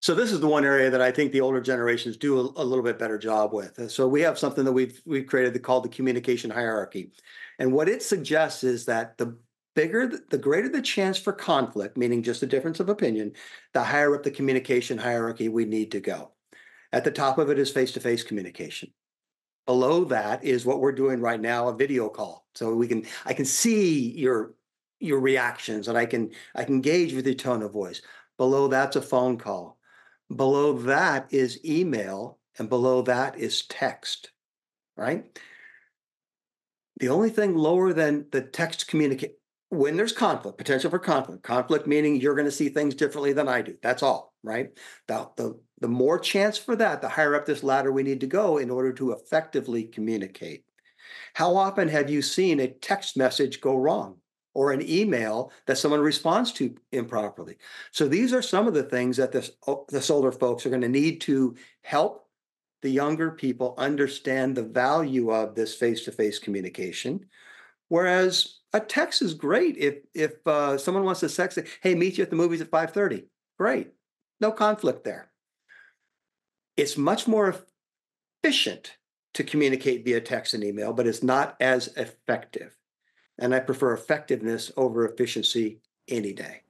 [SPEAKER 15] So this is the one area that I think the older generations do a, a, little bit better job with. So we have something that we've we've created called the communication hierarchy, and what it suggests is that the bigger, the greater the chance for conflict, meaning just a difference of opinion, the higher up the communication hierarchy we need to go. At the top of it is face-to-face communication. Below that is what we're doing right now, a video call. So we can, I can see your your reactions and I can I can gauge with your tone of voice. Below that's a phone call. Below that is email, and below that is text, right? The only thing lower than the text communicate when there's conflict, potential for conflict, conflict meaning you're going to see things differently than I do. That's all, right? The, the, the more chance for that, the higher up this ladder we need to go in order to effectively communicate. How often have you seen a text message go wrong? Or an email that someone responds to improperly. So these are some of the things that this, the older folks are going to need to help the younger people understand the value of this face-to-face communication. Whereas a text is great if if uh, someone wants to text, hey, meet you at the movies at 5:30. Great, no conflict there. It's much more efficient to communicate via text and email, but it's not as effective. And I prefer effectiveness over efficiency any day.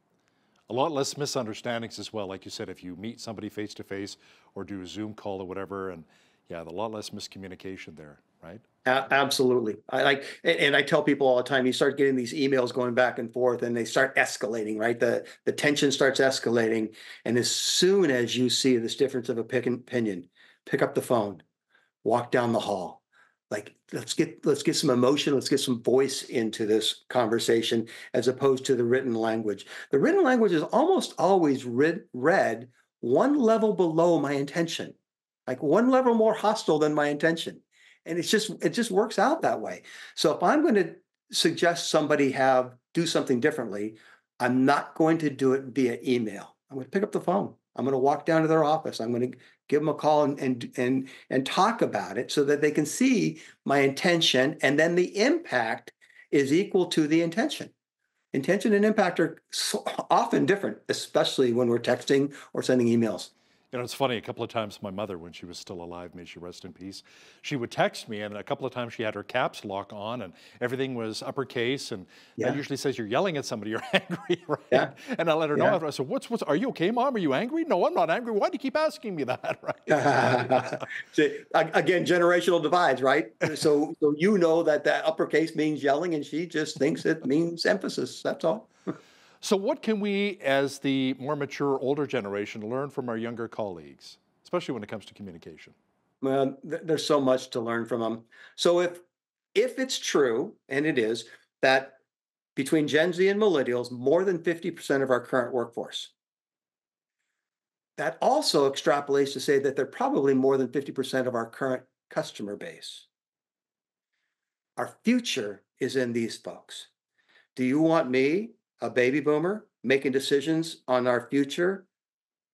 [SPEAKER 1] A lot less misunderstandings as well. Like you said, if you meet somebody face to face or do a Zoom call or whatever, and yeah, a lot less miscommunication there, right?
[SPEAKER 15] A- absolutely. I like, and I tell people all the time, you start getting these emails going back and forth, and they start escalating. Right, the the tension starts escalating, and as soon as you see this difference of a pick opinion, pick up the phone, walk down the hall, like let's get let's get some emotion let's get some voice into this conversation as opposed to the written language. The written language is almost always read, read one level below my intention like one level more hostile than my intention. And it's just it just works out that way. So if i'm going to suggest somebody have do something differently i'm not going to do it via email. I'm going to pick up the phone i'm going to walk down to their office. I'm going to give them a call and, and and and talk about it so that they can see my intention and then the impact is equal to the intention. Intention and impact are so often different especially when we're texting or sending emails
[SPEAKER 1] you know, it's funny, a couple of times my mother, when she was still alive, may she rest in peace, she would text me, and a couple of times she had her caps lock on and everything was uppercase. And yeah. that usually says you're yelling at somebody, you're angry, right? Yeah. And I let her know after. I said, What's, what's, are you okay, mom? Are you angry? No, I'm not angry. Why do you keep asking me that,
[SPEAKER 15] right? See, again, generational divides, right? So, so you know that that uppercase means yelling, and she just thinks it means emphasis. That's all.
[SPEAKER 1] So, what can we, as the more mature, older generation, learn from our younger colleagues, especially when it comes to communication?
[SPEAKER 15] Well, th- there's so much to learn from them. So, if if it's true, and it is, that between Gen Z and millennials, more than 50% of our current workforce. That also extrapolates to say that they're probably more than 50% of our current customer base. Our future is in these folks. Do you want me a baby boomer making decisions on our future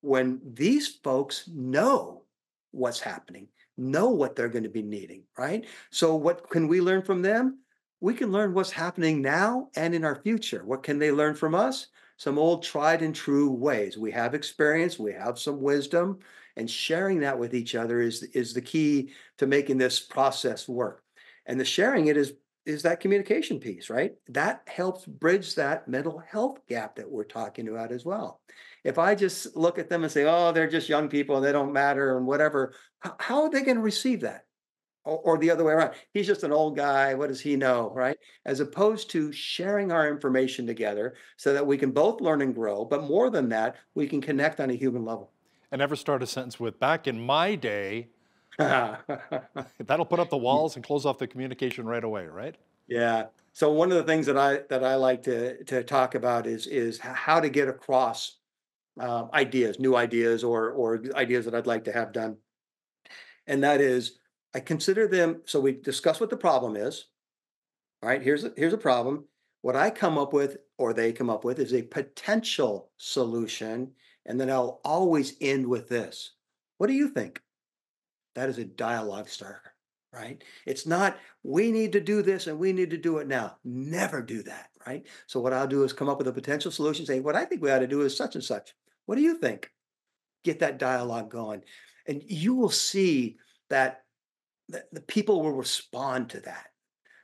[SPEAKER 15] when these folks know what's happening, know what they're going to be needing, right? So, what can we learn from them? We can learn what's happening now and in our future. What can they learn from us? Some old tried and true ways. We have experience, we have some wisdom, and sharing that with each other is, is the key to making this process work. And the sharing it is is that communication piece, right? That helps bridge that mental health gap that we're talking about as well. If I just look at them and say, oh, they're just young people and they don't matter and whatever, how are they going to receive that? Or, or, the other way around, he's just an old guy. What does he know, right? As opposed to sharing our information together so that we can both learn and grow. But more than that, we can connect on a human level.
[SPEAKER 1] And never start a sentence with, back in my day, That'll put up the walls and close off the communication right away, right?
[SPEAKER 15] Yeah. So one of the things that I that I like to to talk about is is how to get across uh, ideas, new ideas, or or ideas that I'd like to have done, and that is I consider them. So we discuss what the problem is. All right. Here's a, here's a problem. What I come up with, or they come up with, is a potential solution And then I'll always end with this. What do you think? That is a dialogue starter, right? It's not, we need to do this and we need to do it now. Never do that, right? So what I'll do is come up with a potential solution, say, what I think we ought to do is such and such. What do you think? Get that dialogue going. And you will see that the, people will respond to that.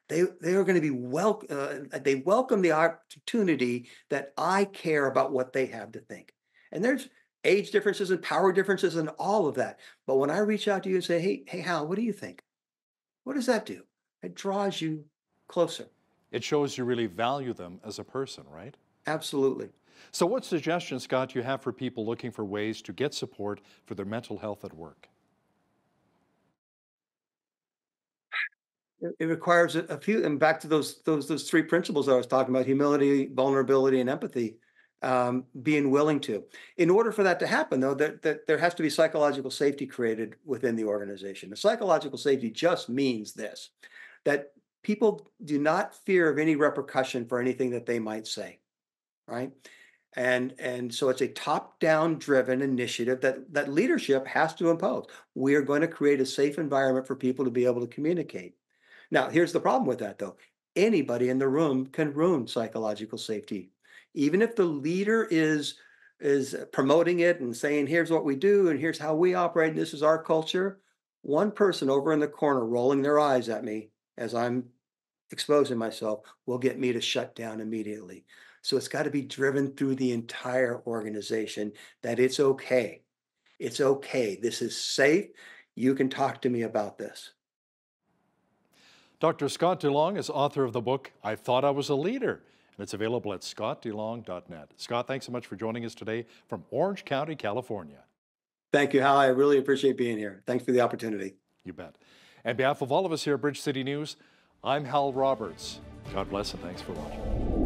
[SPEAKER 15] They, they are going to be wel- uh, they welcome the opportunity that I care about what they have to think. And there's age differences and power differences and all of that. But when I reach out to you and say, hey, hey, Hal, what do you think? What does that do? It draws you closer.
[SPEAKER 1] It shows you really value them as a person, right?
[SPEAKER 15] Absolutely.
[SPEAKER 1] So, what suggestions, Scott, do you have for people looking for ways to get support for their mental health at work?
[SPEAKER 15] It requires a few, and back to those those those three principles I was talking about: humility, vulnerability, and empathy um, being willing to. In order for that to happen, though, that, that there has to be psychological safety created within the organization. The psychological safety just means this that people do not fear of any repercussion for anything that they might say, right? And, and so it's a top-down driven initiative that, that leadership has to impose. We are going to create a safe environment for people to be able to communicate. Now, here's the problem with that, though. Anybody in the room can ruin psychological safety even if the leader is is promoting it and saying here's what we do and here's how we operate and this is our culture one person over in the corner rolling their eyes at me as i'm exposing myself will get me to shut down immediately. So it's got to be driven through the entire organization that it's okay. It's okay. This is safe. You can talk to me about this.
[SPEAKER 1] Dr. Scott DeLong is author of the book I Thought I Was a Leader and it's available at scottdelong.net. Scott, thanks so much for joining us today from Orange County, California.
[SPEAKER 15] Thank you, Hal. I really appreciate being here. Thanks for the opportunity.
[SPEAKER 1] You bet. On behalf of all of us here at Bridge City News, I'm Hal Roberts. God bless and thanks for watching.